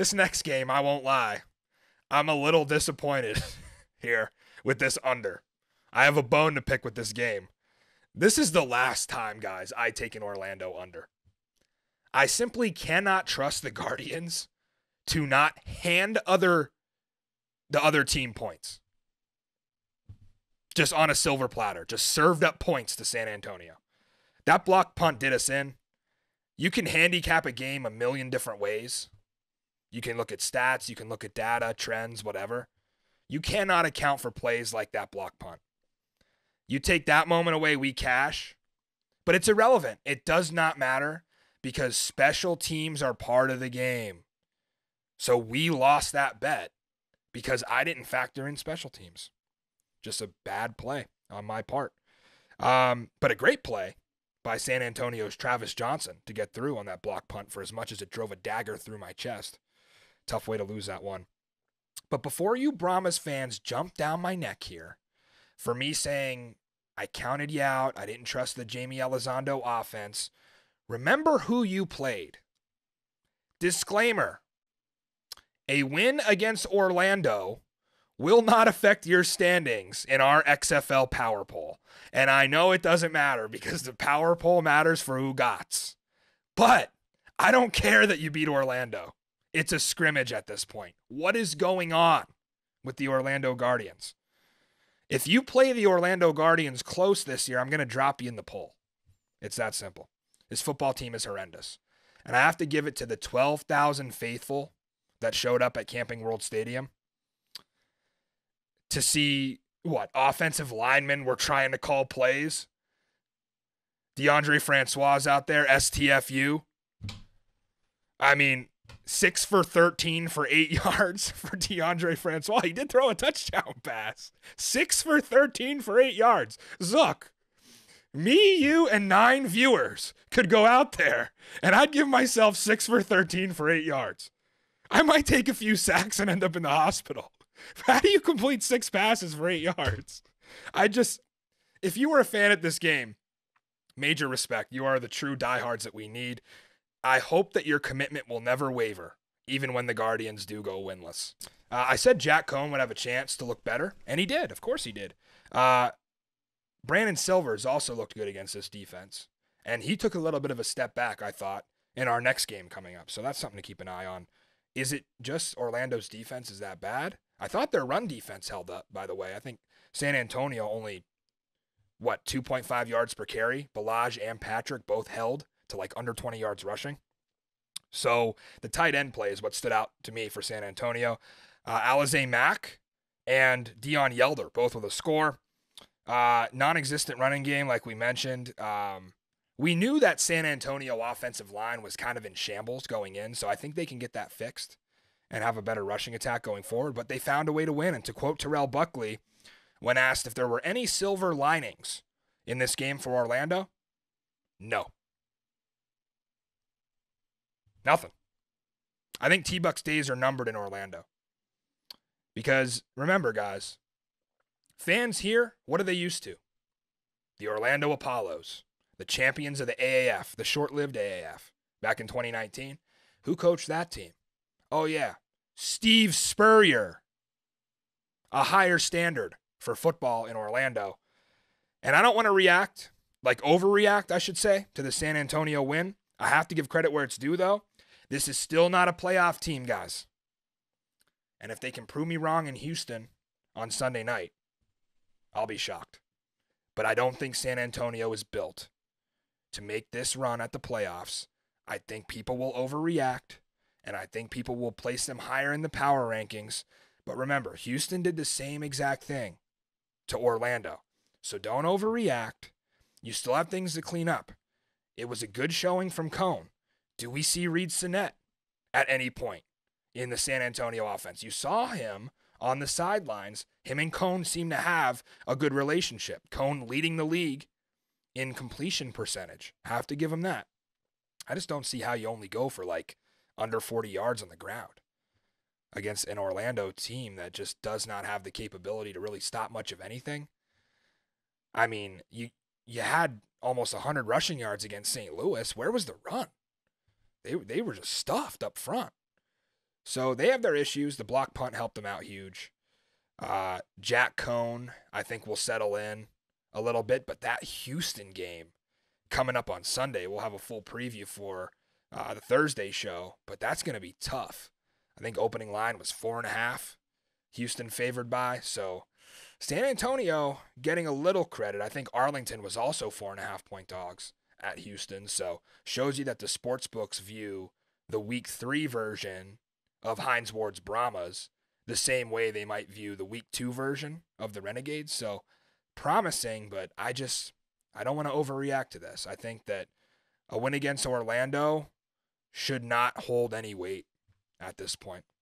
This next game, I won't lie, I'm a little disappointed here with this under. I have a bone to pick with this game. This is the last time, guys, I take an Orlando under. I simply cannot trust the Guardians to not hand other the other team points. Just on a silver platter, just served up points to San Antonio. That block punt did us in. You can handicap a game a million different ways. You can look at stats, you can look at data, trends, whatever. You cannot account for plays like that block punt. You take that moment away, we cash, but it's irrelevant. It does not matter because special teams are part of the game. So we lost that bet because I didn't factor in special teams. Just a bad play on my part. Um, but a great play by San Antonio's Travis Johnson to get through on that block punt for as much as it drove a dagger through my chest. Tough way to lose that one. But before you Brahmas fans jump down my neck here for me saying I counted you out, I didn't trust the Jamie Elizondo offense, remember who you played. Disclaimer a win against Orlando will not affect your standings in our XFL power poll. And I know it doesn't matter because the power poll matters for who gots. But I don't care that you beat Orlando. It's a scrimmage at this point. What is going on with the Orlando Guardians? If you play the Orlando Guardians close this year, I'm going to drop you in the poll. It's that simple. This football team is horrendous. And I have to give it to the 12,000 faithful that showed up at Camping World Stadium to see what offensive linemen were trying to call plays. Deondre Francois out there, STFU. I mean, six for 13 for eight yards for Deondre Francois. He did throw a touchdown pass. Six for 13 for eight yards. Zook, me, you, and nine viewers could go out there and I'd give myself six for 13 for eight yards. I might take a few sacks and end up in the hospital. How do you complete six passes for eight yards? I just, if you were a fan at this game, major respect. You are the true diehards that we need. I hope that your commitment will never waver, even when the Guardians do go winless. Uh, I said Jack Coan would have a chance to look better, and he did. Of course, he did. Uh, Brandon Silvers also looked good against this defense, and he took a little bit of a step back, I thought, in our next game coming up. So that's something to keep an eye on. Is it just Orlando's defense is that bad? I thought their run defense held up, by the way. I think San Antonio only, what, 2.5 yards per carry? Ballage and Patrick both held to like under 20 yards rushing. So the tight end play is what stood out to me for San Antonio. Uh, Alize Mack and Deon Yelder, both with a score. Uh, non existent running game, like we mentioned. Um, we knew that San Antonio offensive line was kind of in shambles going in, so I think they can get that fixed and have a better rushing attack going forward. But they found a way to win. And to quote Terrell Buckley, when asked if there were any silver linings in this game for Orlando, no. Nothing. I think T Buck's days are numbered in Orlando. Because remember, guys, fans here, what are they used to? The Orlando Apollos the champions of the AAF, the short lived AAF, back in 2019. Who coached that team? Oh, yeah, Steve Spurrier. A higher standard for football in Orlando. And I don't want to react, like overreact, I should say, to the San Antonio win. I have to give credit where it's due, though. This is still not a playoff team, guys. And if they can prove me wrong in Houston on Sunday night, I'll be shocked. But I don't think San Antonio is built to make this run at the playoffs. I think people will overreact and I think people will place them higher in the power rankings. But remember, Houston did the same exact thing to Orlando. So don't overreact. You still have things to clean up. It was a good showing from Coan. Do we see Reid Sinnett at any point in the San Antonio offense? You saw him on the sidelines. Him and Coan seem to have a good relationship. Coan leading the league in completion percentage. Have to give him that. I just don't see how you only go for like under 40 yards on the ground against an Orlando team that just does not have the capability to really stop much of anything. I mean, you you had almost 100 rushing yards against St. Louis. Where was the run? They they were just stuffed up front. So they have their issues. The block punt helped them out huge. Uh, Jack Coan, I think, will settle in a little bit, but that Houston game coming up on Sunday, we'll have a full preview for uh, the Thursday show, but that's going to be tough. I think opening line was four and a half. Houston favored by. So San Antonio getting a little credit. I think Arlington was also four and a half point dogs at Houston. So shows you that the sports books view the week three version of Hines Ward's Brahmas the same way they might view the week two version of the Renegades. So promising, but I just I don't want to overreact to this. I think that a win against Orlando should not hold any weight at this point.